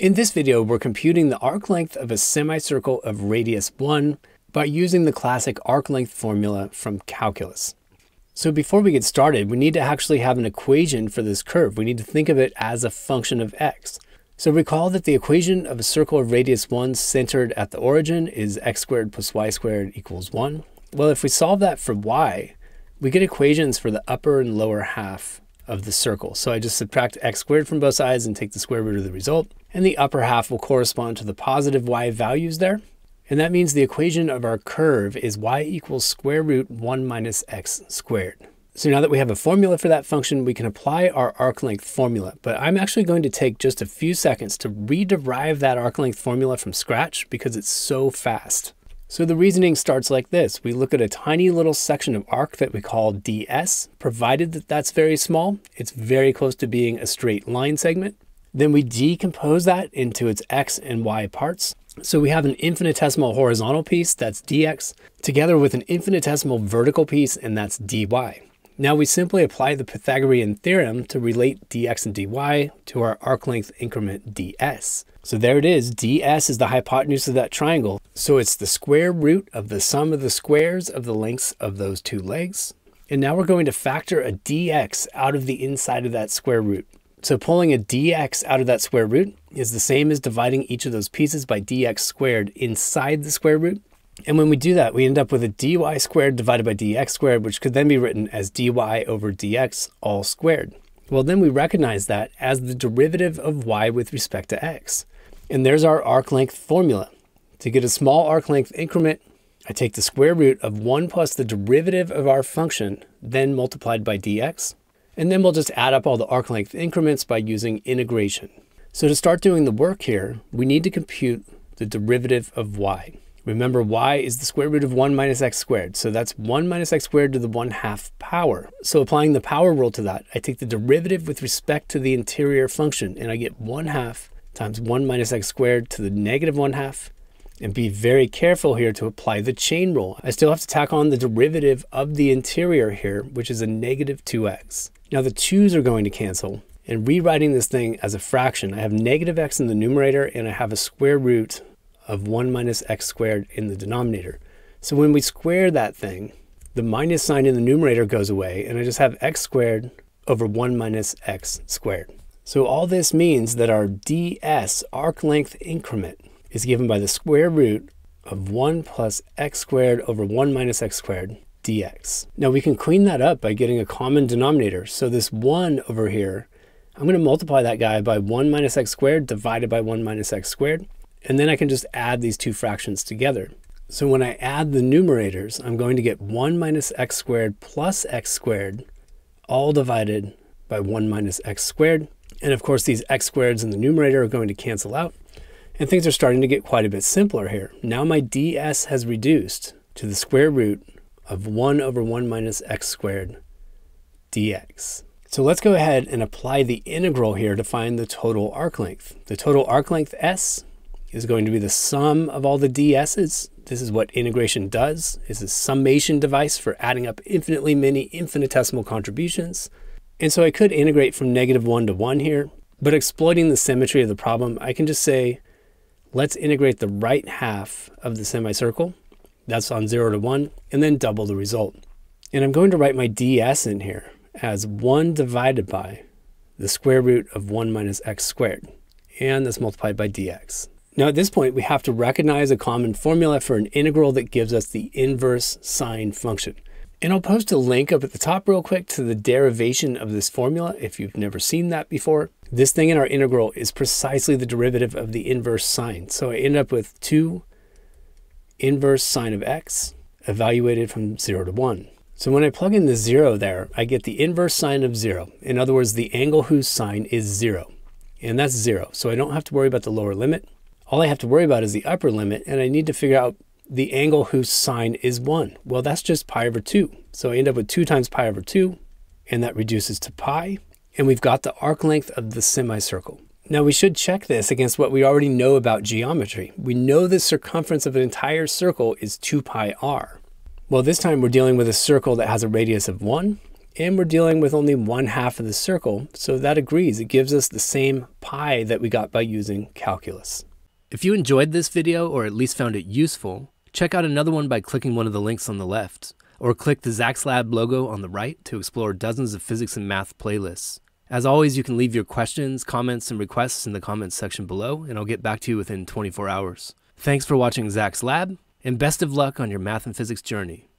In this video, we're computing the arc length of a semicircle of radius 1 by using the classic arc length formula from calculus. So before we get started, we need to actually have an equation for this curve. We need to think of it as a function of x. So recall that the equation of a circle of radius 1 centered at the origin is x squared plus y squared equals 1. Well, if we solve that for y, we get equations for the upper and lower half of the circle. So I just subtract x squared from both sides and take the square root of the result and the upper half will correspond to the positive y values there. And that means the equation of our curve is y equals square root 1 minus x squared. So now that we have a formula for that function, we can apply our arc length formula. But I'm actually going to take just a few seconds to rederive that arc length formula from scratch because it's so fast. So the reasoning starts like this. We look at a tiny little section of arc that we call ds, provided that that's very small. It's very close to being a straight line segment. Then we decompose that into its x and y parts. So we have an infinitesimal horizontal piece, that's dx, together with an infinitesimal vertical piece, and that's dy. Now we simply apply the Pythagorean theorem to relate dx and dy to our arc length increment ds. So there it is, ds is the hypotenuse of that triangle. So it's the square root of the sum of the squares of the lengths of those two legs. And now we're going to factor a dx out of the inside of that square root. So pulling a dx out of that square root is the same as dividing each of those pieces by dx squared inside the square root. And when we do that, we end up with a dy squared divided by dx squared, which could then be written as dy over dx all squared. Well, then we recognize that as the derivative of y with respect to x. And there's our arc length formula. To get a small arc length increment, I take the square root of 1 plus the derivative of our function, then multiplied by dx. And then we'll just add up all the arc length increments by using integration. So to start doing the work here, we need to compute the derivative of y. Remember, y is the square root of 1 minus x squared. So that's 1 minus x squared to the 1 half power. So applying the power rule to that, I take the derivative with respect to the interior function, and I get 1 half times 1 minus x squared to the negative 1 half. And be very careful here to apply the chain rule. I still have to tack on the derivative of the interior here, which is a negative 2x. Now the 2's are going to cancel. And rewriting this thing as a fraction, I have negative x in the numerator and I have a square root of 1 minus x squared in the denominator. So when we square that thing, the minus sign in the numerator goes away and I just have x squared over 1 minus x squared. So all this means that our ds arc length increment is given by the square root of 1 plus x squared over 1 minus x squared dx. Now we can clean that up by getting a common denominator. So this 1 over here, I'm going to multiply that guy by 1 minus x squared divided by 1 minus x squared. And then I can just add these two fractions together. So when I add the numerators, I'm going to get 1 minus x squared plus x squared, all divided by 1 minus x squared. And of course, these x squareds in the numerator are going to cancel out. And things are starting to get quite a bit simpler here. Now my ds has reduced to the square root of 1 over 1 minus x squared dx. So let's go ahead and apply the integral here to find the total arc length. The total arc length s is going to be the sum of all the ds's. This is what integration does. It's a summation device for adding up infinitely many infinitesimal contributions. And so I could integrate from negative 1 to 1 here, but exploiting the symmetry of the problem, I can just say, let's integrate the right half of the semicircle that's on 0 to 1, and then double the result. And I'm going to write my ds in here as 1 divided by the square root of 1 minus x squared, and that's multiplied by dx. Now at this point, we have to recognize a common formula for an integral that gives us the inverse sine function. And I'll post a link up at the top real quick to the derivation of this formula if you've never seen that before. This thing in our integral is precisely the derivative of the inverse sine. So I end up with 2 inverse sine of x evaluated from 0 to 1. So when I plug in the 0 there, I get the inverse sine of 0. In other words, the angle whose sine is 0. And that's 0. So I don't have to worry about the lower limit. All I have to worry about is the upper limit, and I need to figure out the angle whose sine is 1. Well, that's just pi over 2. So I end up with 2 times pi over 2, and that reduces to pi. And we've got the arc length of the semicircle. Now we should check this against what we already know about geometry. We know the circumference of an entire circle is 2 pi r. Well, this time we're dealing with a circle that has a radius of 1, and we're dealing with only one half of the circle, so that agrees. It gives us the same pi that we got by using calculus. If you enjoyed this video or at least found it useful, check out another one by clicking one of the links on the left, or click the Zak's Lab logo on the right to explore dozens of physics and math playlists. As always, you can leave your questions, comments, and requests in the comments section below, and I'll get back to you within 24 hours. Thanks for watching Zak's Lab, and best of luck on your math and physics journey.